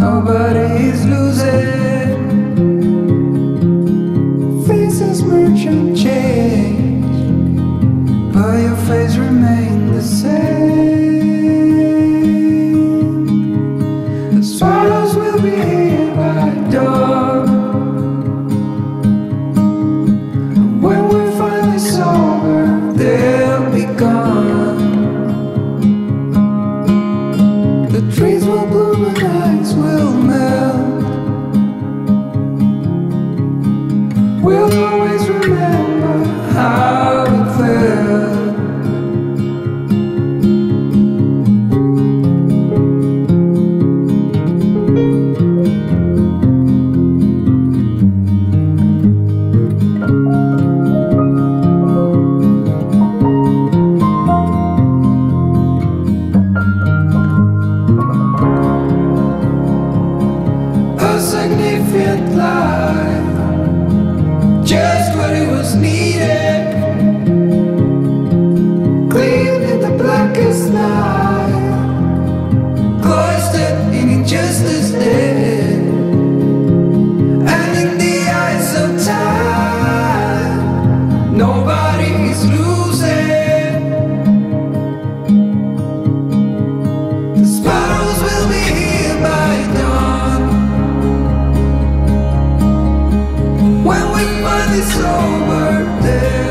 Nobody's losing. We'll always remember how it felt. Significant life. finally sober. There.